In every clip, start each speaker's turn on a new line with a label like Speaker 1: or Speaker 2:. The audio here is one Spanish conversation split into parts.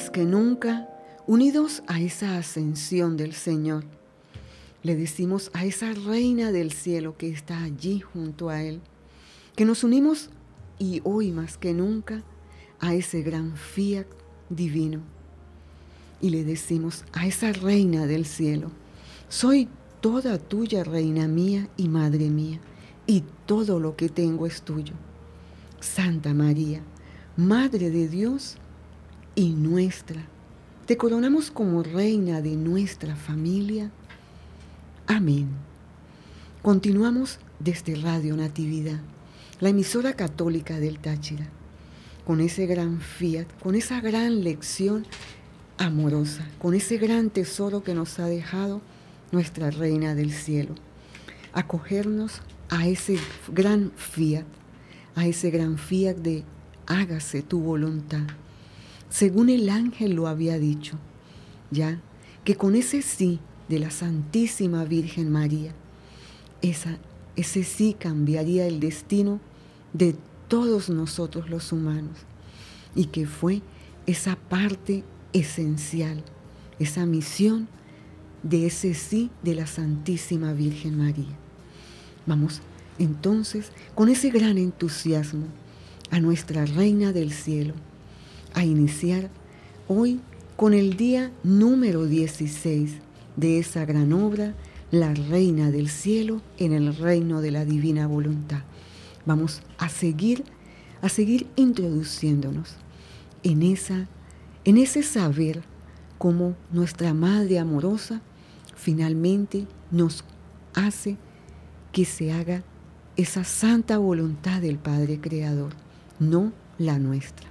Speaker 1: Más que nunca, unidos a esa ascensión del Señor, le decimos a esa reina del cielo que está allí junto a Él, que nos unimos y hoy más que nunca a ese gran fiat divino. Y le decimos a esa reina del cielo, soy toda tuya, reina mía y madre mía, y todo lo que tengo es tuyo. Santa María, Madre de Dios y nuestra, te coronamos como reina de nuestra familia. Amén. Continuamos desde Radio Natividad, la emisora católica del Táchira, con ese gran fiat, con esa gran lección amorosa, con ese gran tesoro que nos ha dejado nuestra Reina del Cielo. Acogernos a ese gran fiat, a ese gran fiat de hágase tu voluntad, según el ángel lo había dicho, ya que con ese sí de la Santísima Virgen María, esa, ese sí cambiaría el destino de todos nosotros los humanos y que fue esa parte esencial, esa misión de ese sí de la Santísima Virgen María. Vamos entonces con ese gran entusiasmo a nuestra Reina del Cielo a iniciar hoy con el día número 16 de esa gran obra, la Reina del Cielo en el reino de la divina voluntad. Vamos a seguir a seguir introduciéndonos en esa en ese saber cómo nuestra Madre amorosa finalmente nos hace que se haga esa santa voluntad del Padre Creador, no la nuestra.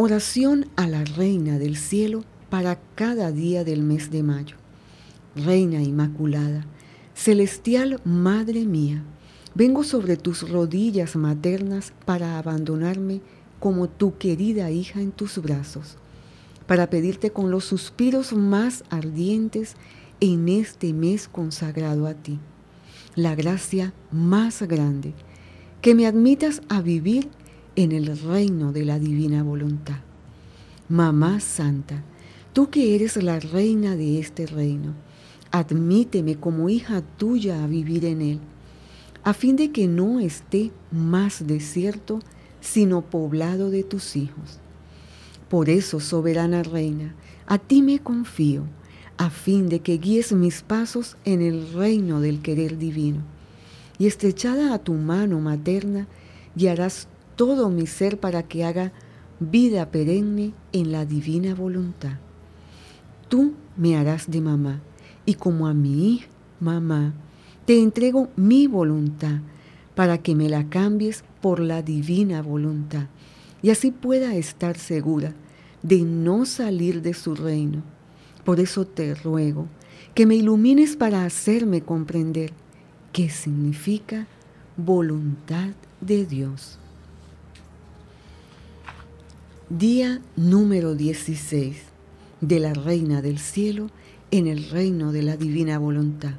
Speaker 1: Oración a la Reina del Cielo para cada día del mes de mayo. Reina Inmaculada, celestial Madre mía, vengo sobre tus rodillas maternas para abandonarme como tu querida hija en tus brazos para pedirte con los suspiros más ardientes en este mes consagrado a ti, la gracia más grande, que me admitas a vivir en el reino de la divina voluntad. Mamá Santa, tú que eres la reina de este reino, admíteme como hija tuya a vivir en él, a fin de que no esté más desierto, sino poblado de tus hijos por eso, soberana reina, a ti me confío, a fin de que guíes mis pasos en el reino del querer divino. Y estrechada a tu mano materna, guiarás todo mi ser para que haga vida perenne en la divina voluntad. Tú me harás de mamá, y como a mi mamá, te entrego mi voluntad para que me la cambies por la divina voluntad y así pueda estar segura de no salir de su reino. Por eso te ruego que me ilumines para hacerme comprender qué significa voluntad de Dios. Día número 16 de la Reina del Cielo en el reino de la divina voluntad.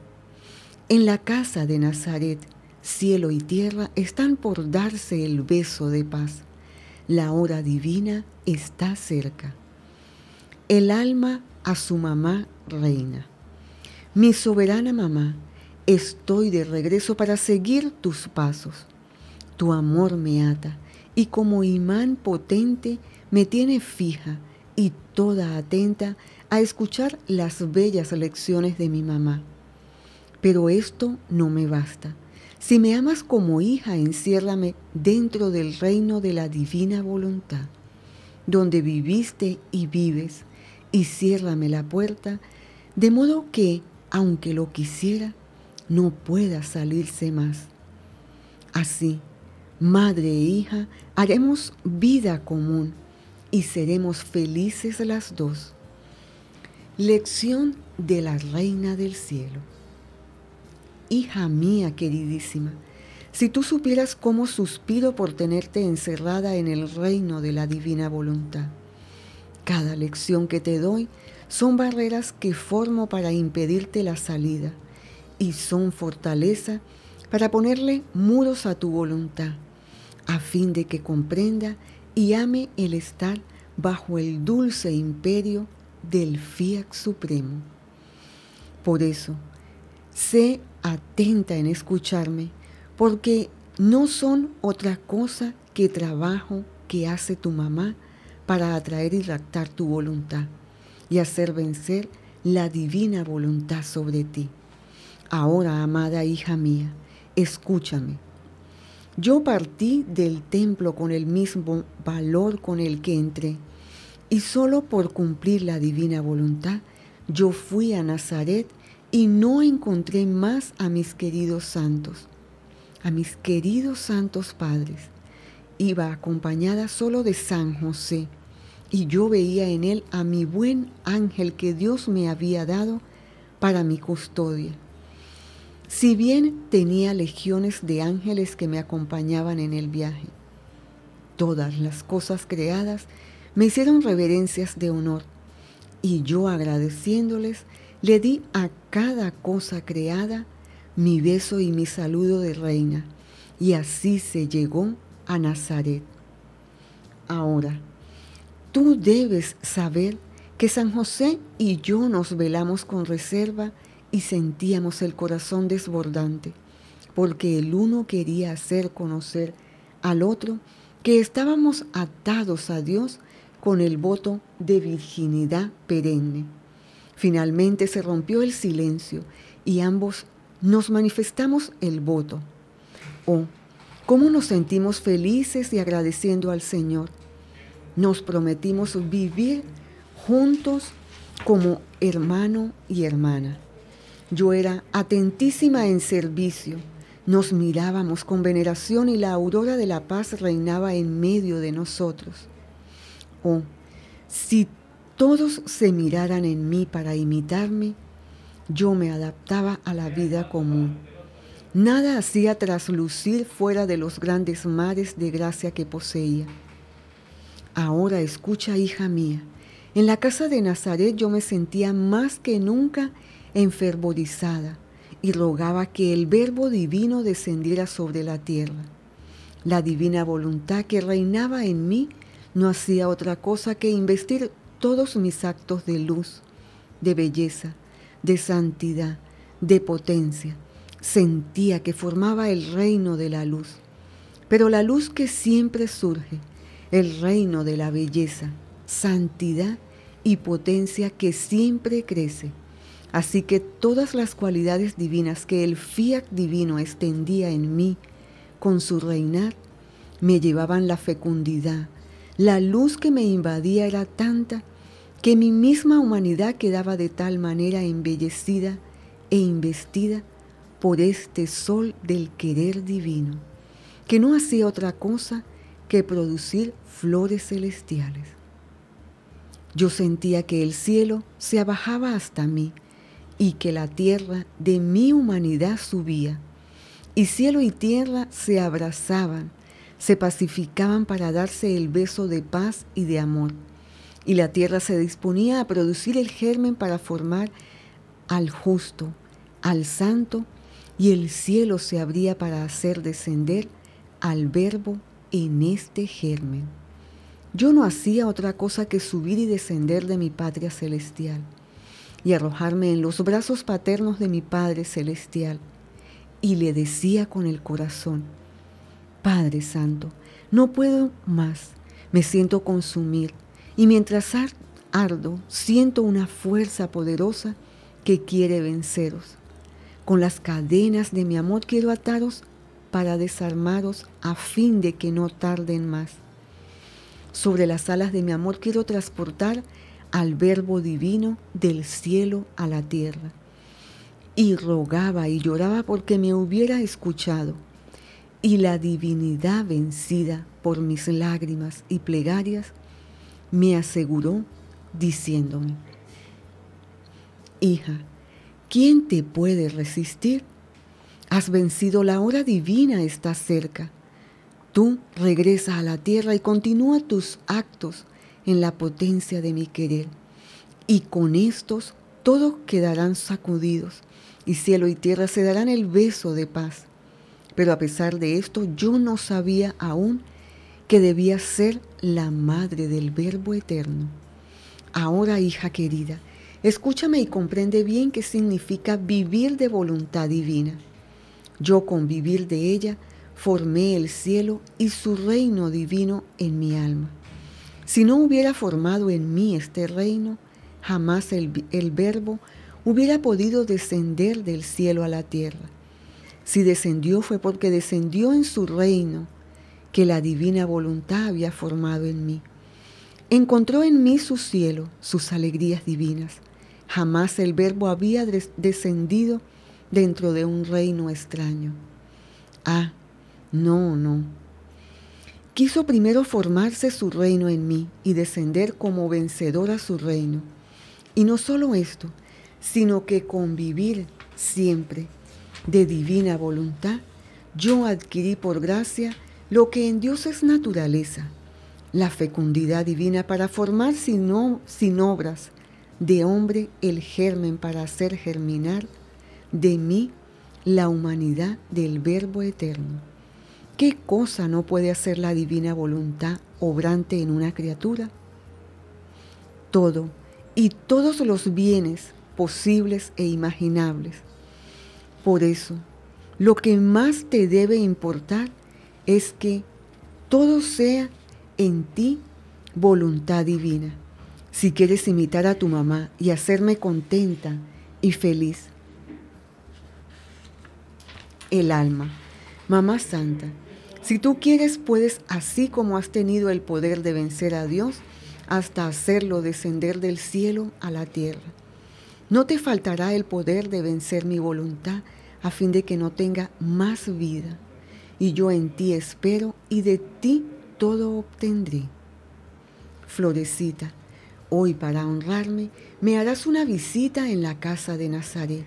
Speaker 1: En la casa de Nazaret, cielo y tierra están por darse el beso de paz la hora divina está cerca. El alma a su mamá reina. Mi soberana mamá, estoy de regreso para seguir tus pasos. Tu amor me ata y como imán potente me tiene fija y toda atenta a escuchar las bellas lecciones de mi mamá. Pero esto no me basta si me amas como hija, enciérrame dentro del reino de la divina voluntad, donde viviste y vives, y ciérrame la puerta, de modo que, aunque lo quisiera, no pueda salirse más. Así, madre e hija, haremos vida común y seremos felices las dos. Lección de la Reina del Cielo. Hija mía queridísima, si tú supieras cómo suspiro por tenerte encerrada en el reino de la divina voluntad. Cada lección que te doy son barreras que formo para impedirte la salida y son fortaleza para ponerle muros a tu voluntad, a fin de que comprenda y ame el estar bajo el dulce imperio del fiat supremo. Por eso, sé atenta en escucharme, porque no son otra cosa que trabajo que hace tu mamá para atraer y raptar tu voluntad y hacer vencer la divina voluntad sobre ti. Ahora, amada hija mía, escúchame. Yo partí del templo con el mismo valor con el que entré, y solo por cumplir la divina voluntad, yo fui a Nazaret y no encontré más a mis queridos santos, a mis queridos santos padres. Iba acompañada solo de San José, y yo veía en él a mi buen ángel que Dios me había dado para mi custodia. Si bien tenía legiones de ángeles que me acompañaban en el viaje, todas las cosas creadas me hicieron reverencias de honor y yo agradeciéndoles le di a cada cosa creada mi beso y mi saludo de reina y así se llegó a Nazaret. Ahora, tú debes saber que San José y yo nos velamos con reserva y sentíamos el corazón desbordante, porque el uno quería hacer conocer al otro que estábamos atados a Dios con el voto de virginidad perenne. Finalmente se rompió el silencio y ambos nos manifestamos el voto. Oh, cómo nos sentimos felices y agradeciendo al Señor. Nos prometimos vivir juntos como hermano y hermana. Yo era atentísima en servicio. Nos mirábamos con veneración y la aurora de la paz reinaba en medio de nosotros. Oh, si todos se miraran en mí para imitarme, yo me adaptaba a la vida común. Nada hacía traslucir fuera de los grandes mares de gracia que poseía. Ahora escucha, hija mía, en la casa de Nazaret yo me sentía más que nunca enfervorizada y rogaba que el Verbo divino descendiera sobre la tierra. La divina voluntad que reinaba en mí no hacía otra cosa que investir todos mis actos de luz, de belleza, de santidad, de potencia. Sentía que formaba el reino de la luz, pero la luz que siempre surge, el reino de la belleza, santidad y potencia que siempre crece Así que todas las cualidades divinas que el fiat divino extendía en mí con su reinar me llevaban la fecundidad. La luz que me invadía era tanta que mi misma humanidad quedaba de tal manera embellecida e investida por este sol del querer divino, que no hacía otra cosa que producir flores celestiales. Yo sentía que el cielo se abajaba hasta mí, y que la tierra de mi humanidad subía, y cielo y tierra se abrazaban, se pacificaban para darse el beso de paz y de amor, y la tierra se disponía a producir el germen para formar al justo, al santo, y el cielo se abría para hacer descender al verbo en este germen. Yo no hacía otra cosa que subir y descender de mi patria celestial y arrojarme en los brazos paternos de mi Padre Celestial. Y le decía con el corazón, Padre Santo, no puedo más, me siento consumir, y mientras ardo, siento una fuerza poderosa que quiere venceros. Con las cadenas de mi amor quiero ataros para desarmaros a fin de que no tarden más. Sobre las alas de mi amor quiero transportar al verbo divino del cielo a la tierra. Y rogaba y lloraba porque me hubiera escuchado. Y la divinidad vencida por mis lágrimas y plegarias me aseguró diciéndome, Hija, ¿quién te puede resistir? Has vencido, la hora divina está cerca. Tú regresa a la tierra y continúa tus actos en la potencia de mi querer. Y con estos todos quedarán sacudidos y cielo y tierra se darán el beso de paz. Pero a pesar de esto yo no sabía aún que debía ser la madre del Verbo eterno. Ahora, hija querida, escúchame y comprende bien qué significa vivir de voluntad divina. Yo con vivir de ella formé el cielo y su reino divino en mi alma. Si no hubiera formado en mí este reino, jamás el, el verbo hubiera podido descender del cielo a la tierra. Si descendió fue porque descendió en su reino que la divina voluntad había formado en mí. Encontró en mí su cielo, sus alegrías divinas. Jamás el verbo había descendido dentro de un reino extraño. Ah, no, no. Quiso primero formarse su reino en mí y descender como vencedor a su reino. Y no solo esto, sino que convivir siempre de divina voluntad, yo adquirí por gracia lo que en Dios es naturaleza, la fecundidad divina para formar sin, sin obras de hombre el germen para hacer germinar de mí la humanidad del Verbo eterno. ¿Qué cosa no puede hacer la divina voluntad obrante en una criatura? Todo y todos los bienes posibles e imaginables. Por eso, lo que más te debe importar es que todo sea en ti voluntad divina. Si quieres imitar a tu mamá y hacerme contenta y feliz, el alma. Mamá Santa, si tú quieres, puedes, así como has tenido el poder de vencer a Dios, hasta hacerlo descender del cielo a la tierra. No te faltará el poder de vencer mi voluntad a fin de que no tenga más vida. Y yo en ti espero y de ti todo obtendré. Florecita, hoy para honrarme me harás una visita en la casa de Nazaret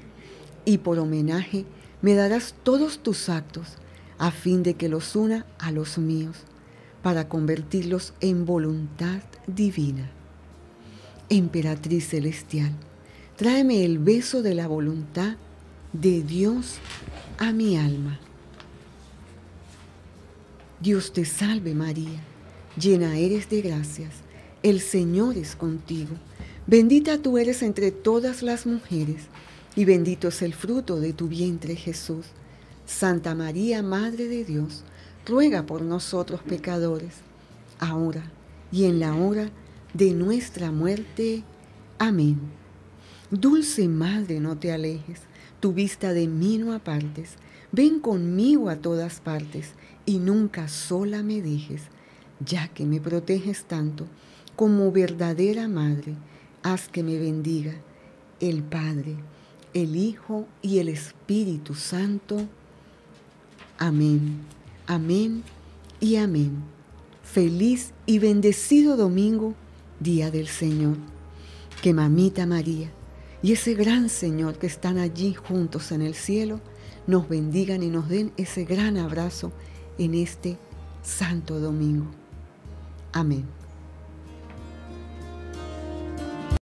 Speaker 1: y por homenaje me darás todos tus actos a fin de que los una a los míos, para convertirlos en voluntad divina. Emperatriz celestial, tráeme el beso de la voluntad de Dios a mi alma. Dios te salve María, llena eres de gracias, el Señor es contigo, bendita tú eres entre todas las mujeres y bendito es el fruto de tu vientre Jesús. Santa María, Madre de Dios, ruega por nosotros pecadores, ahora y en la hora de nuestra muerte. Amén. Dulce Madre, no te alejes, tu vista de mí no apartes, ven conmigo a todas partes y nunca sola me dejes, ya que me proteges tanto como verdadera Madre, haz que me bendiga el Padre el Hijo y el Espíritu Santo. Amén, amén y amén. Feliz y bendecido domingo, día del Señor. Que mamita María y ese gran Señor que están allí juntos en el cielo nos bendigan y nos den ese gran abrazo en este santo domingo. Amén.